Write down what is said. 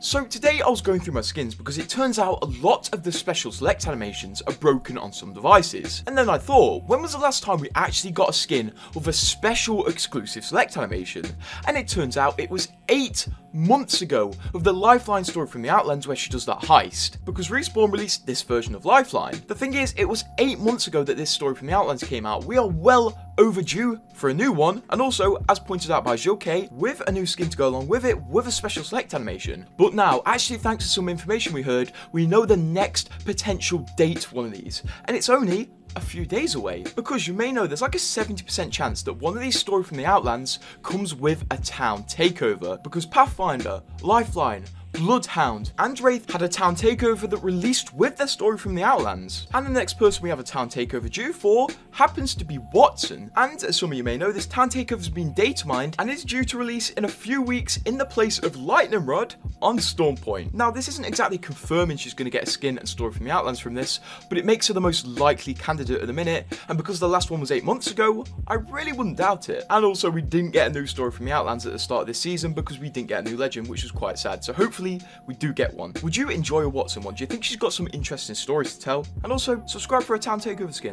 So today I was going through my skins because it turns out a lot of the special select animations are broken on some devices. And then I thought, when was the last time we actually got a skin with a special exclusive select animation? And it turns out it was 8 months ago with the Lifeline story from the Outlands where she does that heist. Because Respawn released this version of Lifeline. The thing is, it was 8 months ago that this story from the Outlands came out. We are well overdue for a new one, and also, as pointed out by Joke, with a new skin to go along with it, with a special select animation. But now, actually thanks to some information we heard, we know the next potential date for one of these, and it's only a few days away. Because you may know there's like a 70% chance that one of these stories from the Outlands comes with a town takeover. Because Pathfinder, Lifeline, Bloodhound, and Wraith had a town takeover that released with their story from the Outlands. And the next person we have a town takeover due for happens to be Wattson. And as some of you may know, this town takeover has been data mined and is due to release in a few weeks in the place of Lightning Rod on Stormpoint. Now, this isn't exactly confirming she's going to get a skin and story from the Outlands from this, but it makes her the most likely candidate at the minute. And because the last one was eight months ago, I really wouldn't doubt it. And also, we didn't get a new story from the Outlands at the start of this season because we didn't get a new legend, which was quite sad. So hopefully hopefully we do get one. Would you enjoy a Wattson one? Do you think she's got some interesting stories to tell? And also, subscribe for a Town Takeover skin.